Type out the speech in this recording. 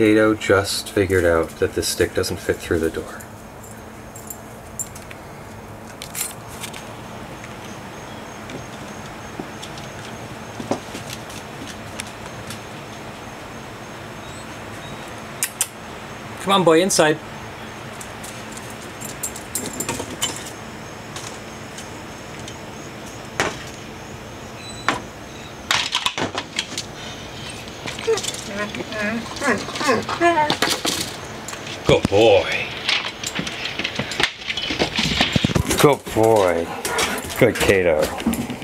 Cato just figured out that the stick doesn't fit through the door. Come on, boy, inside. Good boy. Good boy. Good Cato.